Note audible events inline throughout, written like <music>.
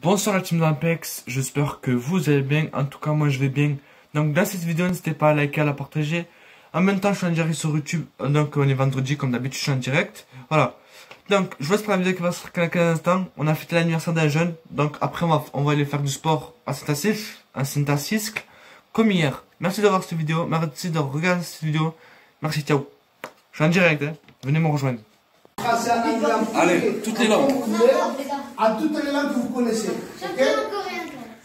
Bonsoir la team d'Apex, j'espère que vous allez bien, en tout cas moi je vais bien. Donc dans cette vidéo n'hésitez pas à liker, à la partager. En même temps je suis en direct sur YouTube, donc on est vendredi comme d'habitude je suis en direct. Voilà. Donc je vous laisse pour la vidéo qui va se faire quelques instants. On a fêté l'anniversaire d'un jeune, donc après on va, on va aller faire du sport à Saint-Assisque, comme hier. Merci de voir cette vidéo, merci de regarder cette vidéo. Merci, ciao. Je suis en direct, hein. venez me rejoindre. Allez, toutes les langues. À toutes les langues que vous connaissez. ok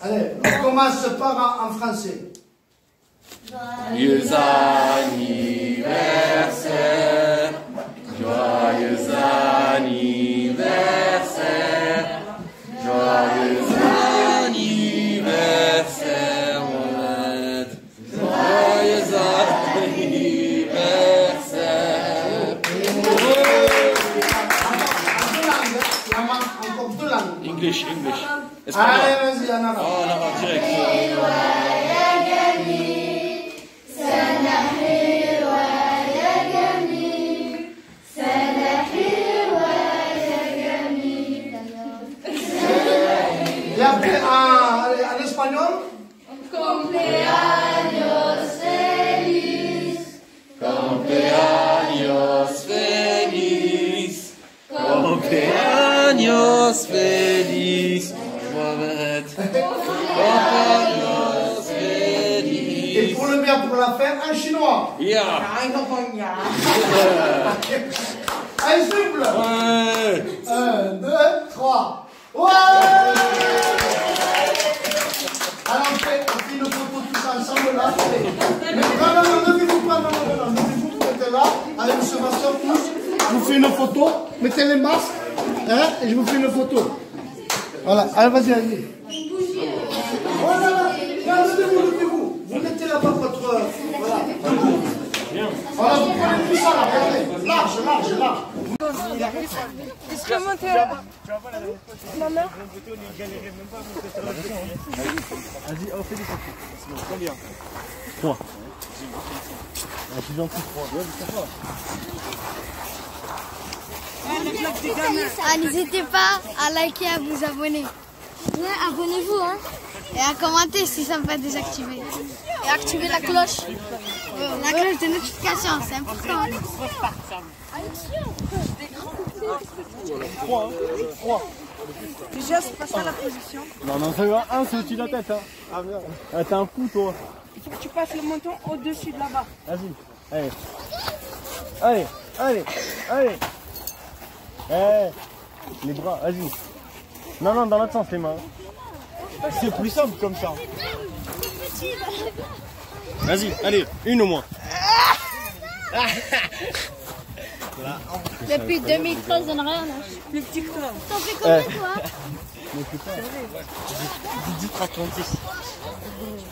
Allez, on commence par en, en français. Joyeux English, English. Espagnol. Allez, vas-y, en avant. Oh, là, va, direct. Et après, en, allez, en espagnol. Cumpleaños feliz, cumpleaños feliz, Mohamed. Cumpleaños Et feliz. pour le bien, pour la fin, en chinois. Souffle. <laughs> Ouais. Un, deux, trois. Ouais Alors, on fait, on fait une photo tous ensemble là. Mais non, non, non, levez-vous pas, non, non, non, non, levez-vous, vous êtes là, avec. Bastien, tous. Je vous fais une photo, mettez les masques, hein, et je vous fais une photo. Voilà, allez, vas-y, allez. Voilà, là, là, levez-vous, levez-vous. Vous mettez là-bas votre. euh, Voilà, debout. Voilà, vous prenez tout ça là, regardez. Large, large, large. Est-ce que monter à... Maman Ah, n'hésitez pas à liker, à vous abonner. Ouais, abonnez-vous, hein. Et à commenter si ça ne pas désactiver. Et activer la cloche. La cloche de notification, c'est important. Déjà, c'est pas ça la position. Non, non, c'est un, c'est au-dessus de la tête. Hein. Ah merde. Ah, t'es un fou, toi. Il faut que tu passes le menton au-dessus de là-bas. Vas-y. Allez. Allez, allez, allez. Eh, les bras, vas-y. Non, non, dans l'autre sens, les mains. C'est plus simple comme ça. Vas-y, allez, une au moins. <laughs> Depuis 2013, on rien. Le petit toi. T'en fais combien, toi <laughs>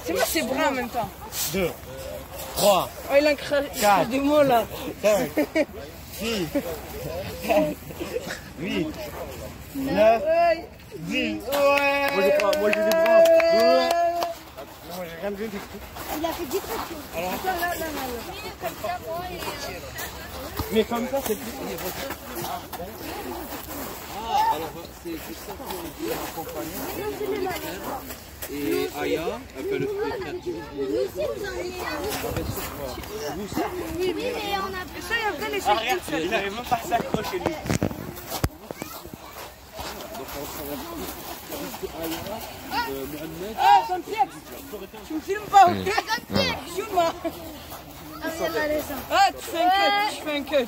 C'est moi, c'est brun en même temps. 2, 3, Oh, il a Quatre. a des mots là. 5, <laughs> 6, 8, 9, 10. Ouais. Moi j'ai pas, moi j'ai des bras. Ouais. Moi j'ai rien de Il a fait 10 trucs. Mais comme ça, c'est plus. Et Aya, elle fait le spectacle. Nous aussi, vous en avez Oui, mais on a Ça, il y a plein les regarde, il arrive même pas s'accrocher lui. Ah, Tu me filmes pas, ok Filme-moi Ah, tu fais un cut, je fais un cut.